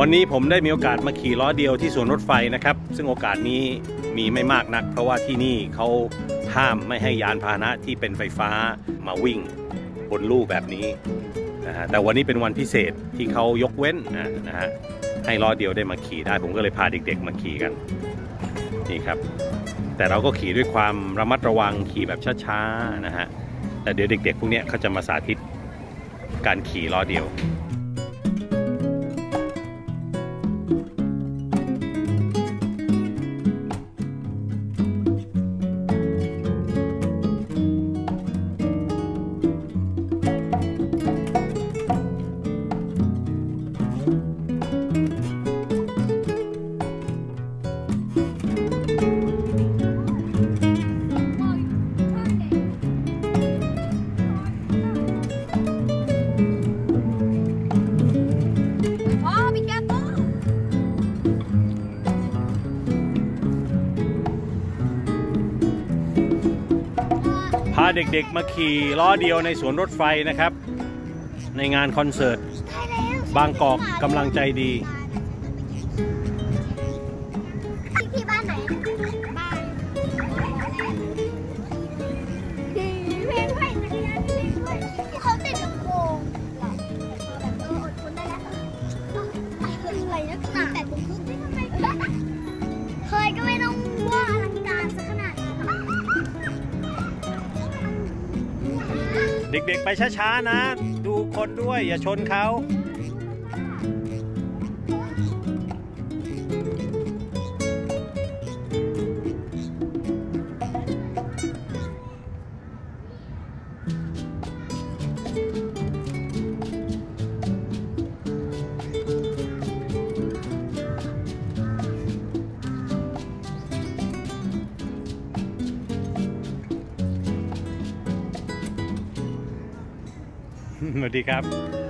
วันนี้ผมได้มีโอกาสมาขี่ล้อเดียวที่สวนรถไฟนะครับ ซึ่งโอกาสนี้มีไม่มากนัก เพราะว่าที่นี่เขาห้ามไม่ให้ยานพาหนะที่เป็นไฟฟ้ามาวิ่งบนลู่แบบนี้นะฮะแต่วันนี้เป็นวันพิเศษที่เขายกเว้นนะนะฮะให้ล้อเดียวได้มาขี่ได้ ผมก็เลยพาเด็กๆมาขี่กันนี่ครับ แต่เราก็ขี่ด้วยความระมัดระวังขี่แบบช้าๆนะฮะแต่เดี๋ยวเด็กๆพวกนี้เขาจะมาสาธิตการขี่ล้อเดียว เด็กๆ มาขี่ล้อเดียวในสวนรถไฟนะครับ ในงานคอนเสิร์ต บางกอกกำลังใจดี เด็กๆไปช้าๆนะ ดูคนด้วยอย่าชนเขา สวัสดีครับ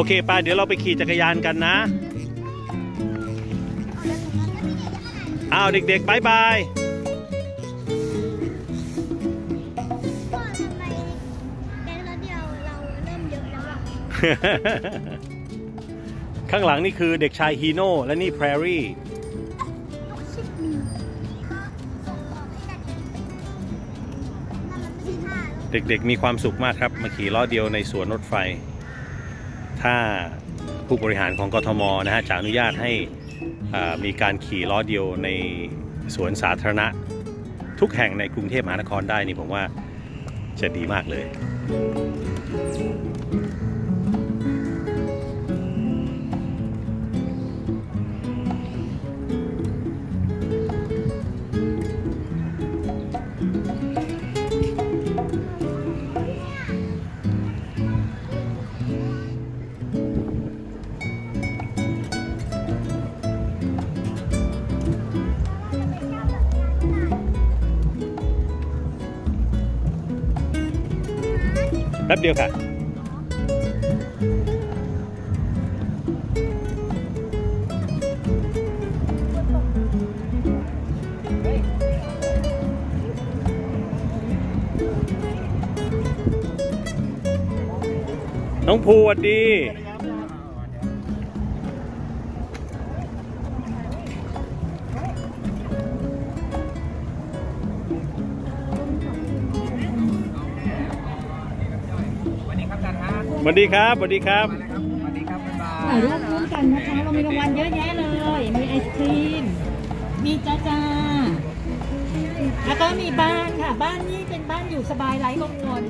อเคป้าเดี๋ยวเราไปขี่จักรยานกันนะอ้าวเด็กๆบายบายพ่อทำไมแก๊งรถเดียวเราเริ่มเยอะแล้วอะข้างหลังนี่คือเด็กชายฮีโน่และนี่แพรรี่ชิปมีส่งต่อให้กันนั่นมันไม่ใช่ท่าแล้วเด็กๆมีความสุขมากครับ มาขี่ล้อเดียวในสวนรถไฟ ถ้าผู้บริหารของกทมนะฮะจะอนุญาตให้มีการขี่ล้อเดียวในสวนสาธารณะ ทุกแห่งในกรุงเทพมหานครได้นี่ผมว่าจะดีมากเลย ป๊บเดียวค่ะ น้องภูสวัสดี สวัสดีครับถ่ายรูปร่วมกันนะคะเรามีรางวัลเยอะแยะเลย มีไอศครีม มีจ้าจ้าแล้วก็มีบ้านค่ะ บ้านนี้เป็นบ้านอยู่สบายไร้กังวล